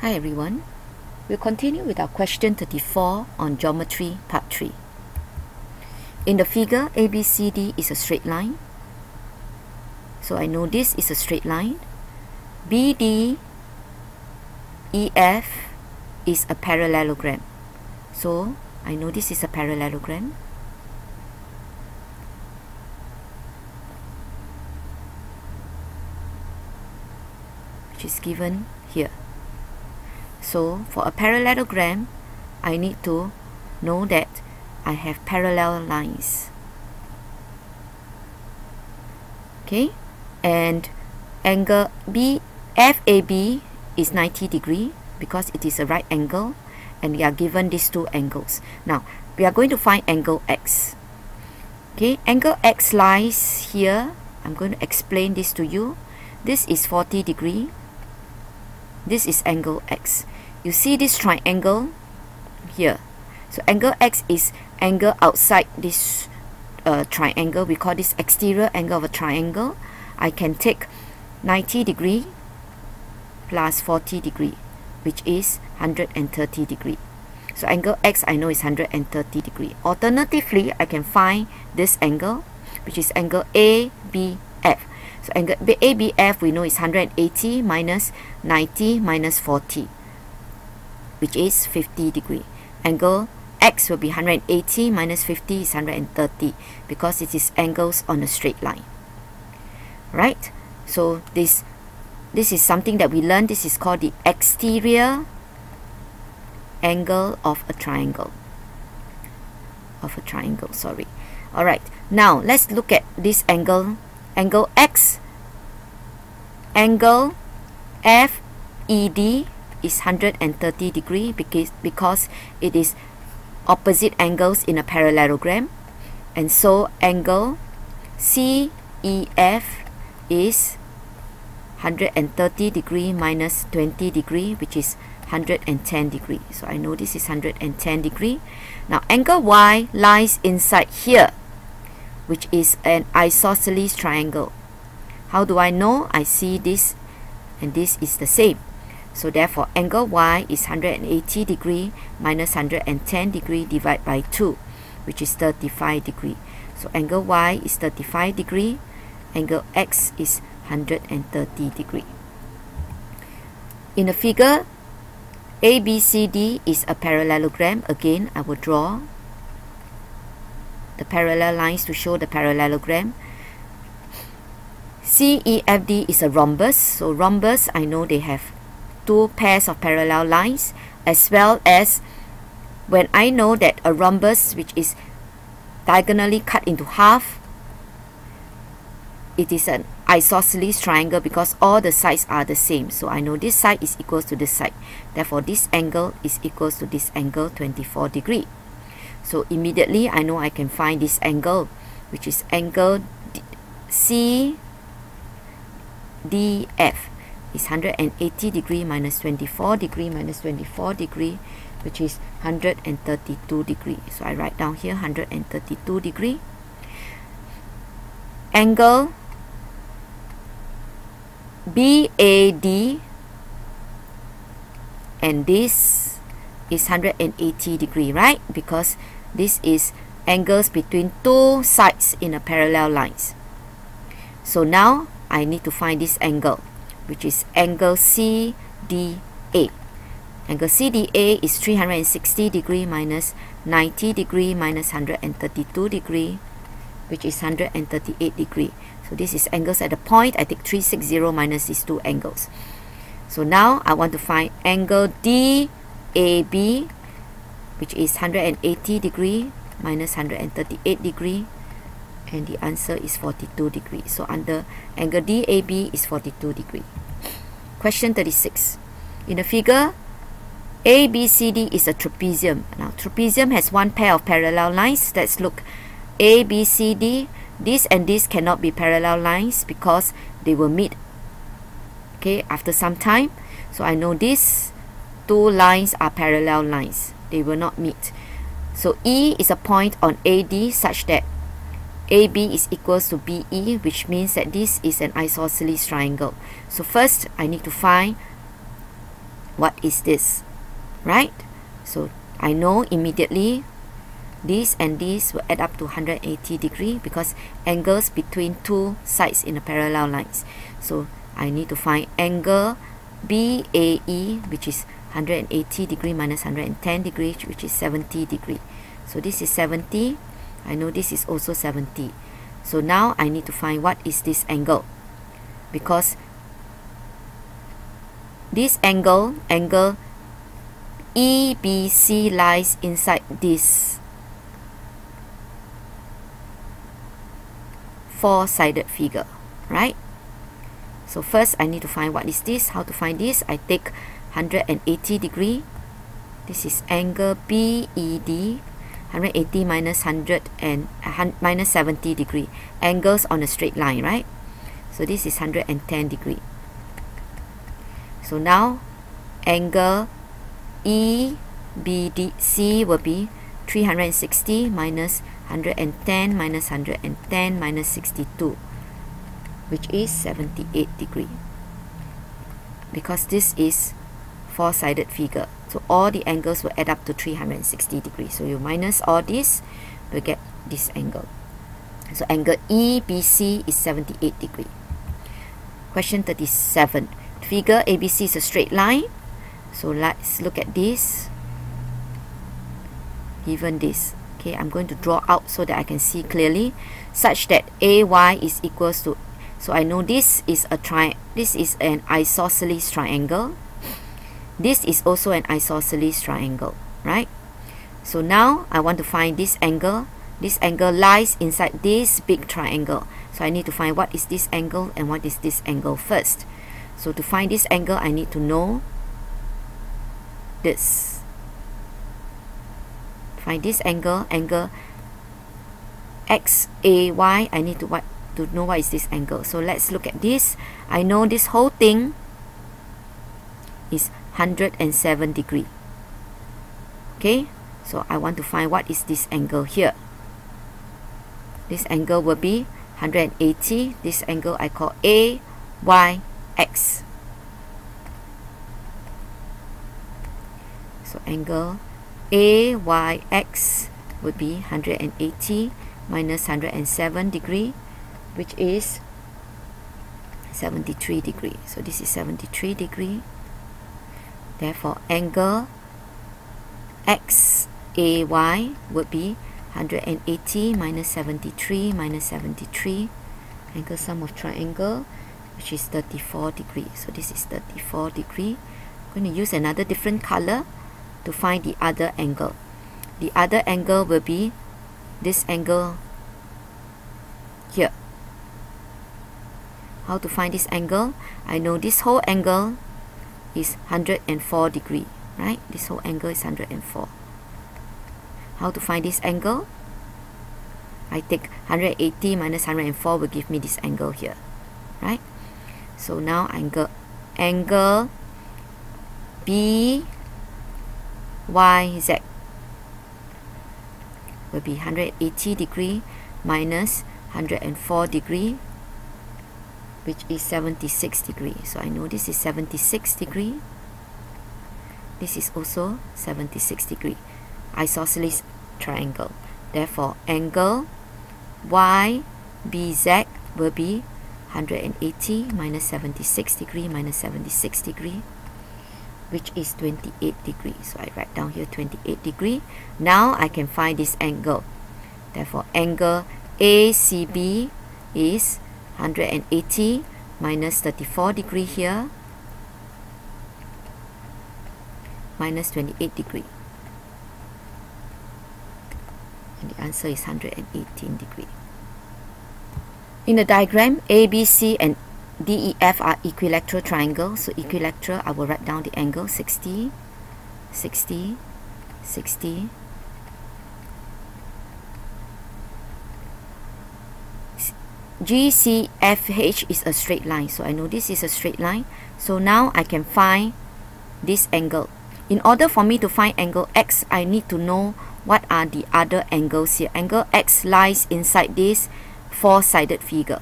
Hi everyone. We'll continue with our question 34 on geometry part 3. In the figure, ABCD is a straight line. So I know this is a straight line. BD EF is a parallelogram. So I know this is a parallelogram. Which is given here. So for a parallelogram, I need to know that I have parallel lines. Okay, and angle B FAB is 90 degree because it is a right angle and we are given these two angles. Now we are going to find angle X. Okay, angle X lies here. I'm going to explain this to you. This is 40 degree. This is angle X you see this triangle here. So angle X is angle outside this uh, triangle. We call this exterior angle of a triangle. I can take 90 degree plus 40 degree which is 130 degree. So angle X I know is 130 degree. Alternatively I can find this angle which is angle ABF so angle ABF we know is 180 minus 90 minus 40 which is 50 degree. Angle x will be 180 minus 50 is 130 because it is angles on a straight line. Right? So this this is something that we learned. This is called the exterior angle of a triangle. Of a triangle, sorry. Alright, now let's look at this angle. Angle X, angle FED is 130 degree because, because it is opposite angles in a parallelogram. And so angle CEF is 130 degree minus 20 degree which is 110 degree. So I know this is 110 degree. Now angle Y lies inside here which is an isosceles triangle. How do I know? I see this and this is the same so therefore angle Y is 180 degree minus 110 degree divided by 2 which is 35 degree. So angle Y is 35 degree, angle X is 130 degree. In the figure, ABCD is a parallelogram. Again, I will draw the parallel lines to show the parallelogram. CEFD is a rhombus. So rhombus, I know they have two pairs of parallel lines as well as when I know that a rhombus which is diagonally cut into half it is an isosceles triangle because all the sides are the same. So I know this side is equals to this side. Therefore this angle is equals to this angle 24 degree. So immediately I know I can find this angle which is angle C DF is 180 degree minus 24 degree minus 24 degree which is 132 degree. So I write down here 132 degree. Angle BAD and this is 180 degree right? Because this is angles between two sides in a parallel lines. So now I need to find this angle which is angle CDA. Angle CDA is 360 degree minus 90 degree minus 132 degree, which is 138 degree. So this is angles at the point. I take 360 minus these two angles. So now I want to find angle DAB, which is 180 degree minus 138 degree and the answer is 42 degree. So under angle DAB is 42 degree. Question 36. In the figure, ABCD is a trapezium. Now trapezium has one pair of parallel lines. Let's look. ABCD, this and this cannot be parallel lines because they will meet okay after some time. So I know these two lines are parallel lines. They will not meet. So E is a point on AD such that AB is equals to BE which means that this is an isosceles triangle. So first I need to find what is this, right? So I know immediately this and this will add up to 180 degree because angles between two sides in a parallel lines. So I need to find angle BAE which is 180 degree minus 110 degree which is 70 degree. So this is 70. I know this is also 70. So now I need to find what is this angle because this angle, angle EBC lies inside this four-sided figure, right? So first I need to find what is this, how to find this. I take 180 degree. This is angle BED. 180 minus 100 and minus 70 degree. Angles on a straight line, right? So this is 110 degree. So now angle EBDC will be 360 minus 110 minus 110 minus 62 which is 78 degree because this is four-sided figure so all the angles will add up to 360 degrees. So you minus all this will get this angle. So angle EBC is 78 degree. Question 37 figure ABC is a straight line. So let's look at this. Given this. Okay I'm going to draw out so that I can see clearly such that AY is equals to so I know this is a tri this is an isosceles triangle this is also an isosceles triangle right? So now I want to find this angle. This angle lies inside this big triangle. So I need to find what is this angle and what is this angle first. So to find this angle I need to know this. Find this angle angle XAY I need to what to know what is this angle. So let's look at this. I know this whole thing is 107 degree. Okay? So I want to find what is this angle here. This angle will be 180 this angle I call A Y X. So angle AYX would be 180 minus 107 degree which is 73 degree. So this is 73 degree therefore angle XAY would be 180 minus 73 minus 73 angle sum of triangle which is 34 degree so this is 34 degree I'm going to use another different color to find the other angle. The other angle will be this angle here. How to find this angle? I know this whole angle is 104 degree, right? This whole angle is 104. How to find this angle? I take 180 minus 104 will give me this angle here, right? So now angle angle B yz will be 180 degree minus 104 degree which is 76 degree. So I know this is 76 degree. This is also 76 degree. Isosceles triangle. Therefore angle YBZ will be 180 minus 76 degree minus 76 degree which is 28 degree. So I write down here 28 degree. Now I can find this angle. Therefore, angle ACB is 180 minus 34 degree here minus 28 degree. And the answer is 118 degree. In the diagram, ABC and DEF are equilateral triangles. So equilateral, I will write down the angle 60, 60, 60. GCFH is a straight line. So I know this is a straight line. So now I can find this angle. In order for me to find angle X, I need to know what are the other angles here. Angle X lies inside this four-sided figure.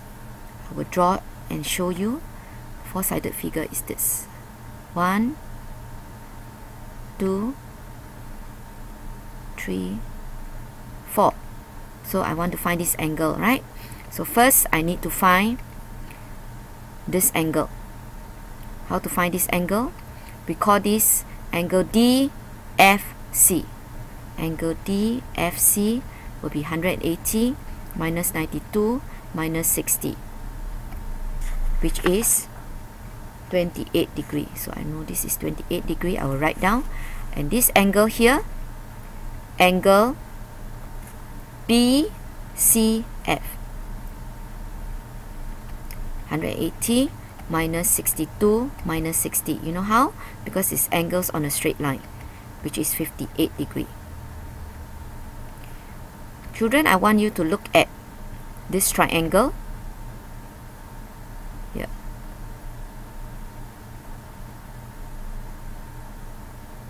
I will draw and show you four-sided figure is this one two, three, four. So I want to find this angle, right? So first I need to find this angle. How to find this angle? We call this angle DFC. Angle DFC will be 180 minus 92 minus 60 which is 28 degree so I know this is 28 degree I will write down and this angle here angle BCF 180 minus 62 minus 60 you know how? Because it's angles on a straight line which is 58 degree. Children I want you to look at this triangle.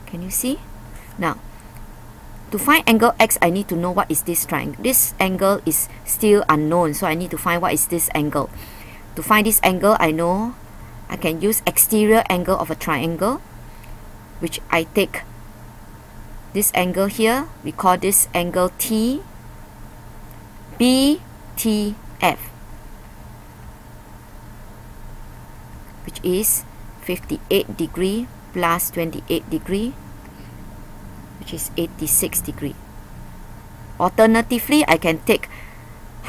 Can you see? Now to find angle x I need to know what is this triangle. This angle is still unknown so I need to find what is this angle to find this angle, I know I can use exterior angle of a triangle, which I take this angle here, we call this angle T, B, T, F, which is 58 degree plus 28 degree, which is 86 degree. Alternatively, I can take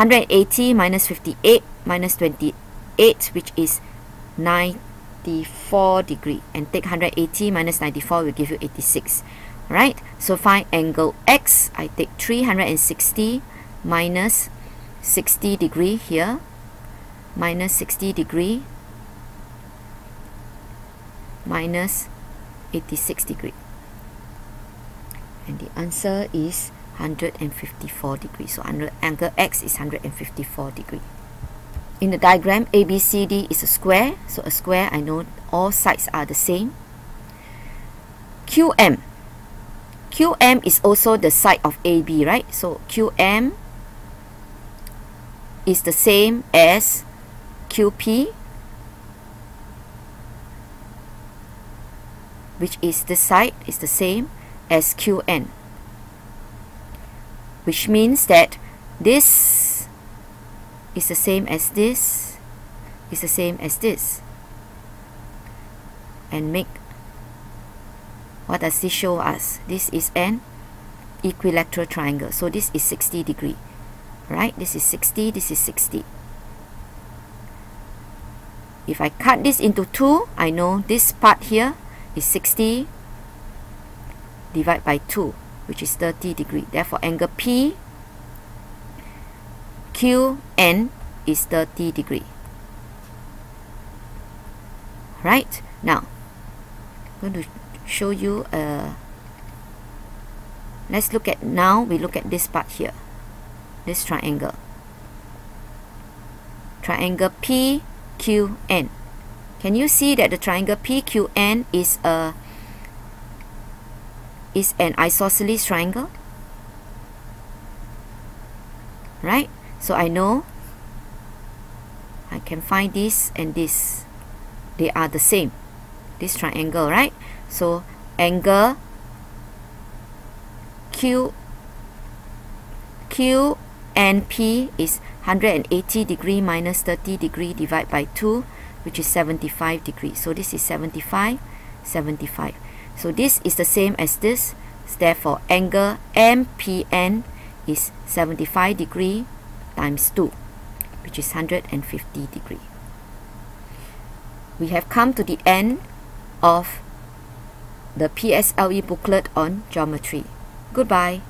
180 minus 58 minus 28 8 which is 94 degree and take 180 minus 94 will give you 86 right? So find angle X I take 360 minus 60 degree here minus 60 degree minus 86 degree. And the answer is 154 degree. So angle X is 154 degree in the diagram, ABCD is a square. So a square, I know all sides are the same. QM. QM is also the side of AB, right? So QM is the same as QP, which is the side is the same as QN, which means that this is the same as this. Is the same as this. And make what does this show us? This is an equilateral triangle. So this is 60 degree right? This is 60 this is 60 if I cut this into two I know this part here is 60 divided by 2 which is 30 degree. Therefore angle P QN is 30 degree. Right? Now, I'm going to show you a let's look at now we look at this part here this triangle triangle PQN can you see that the triangle PQN is a is an isosceles triangle right so I know I can find this and this. They are the same. This triangle right? So angle Q Q and P is 180 degree minus 30 degree divided by 2 which is 75 degree. So this is 75 75 so this is the same as this. Therefore angle MPN is 75 degree times 2 which is 150 degree. We have come to the end of the PSLE booklet on geometry. Goodbye.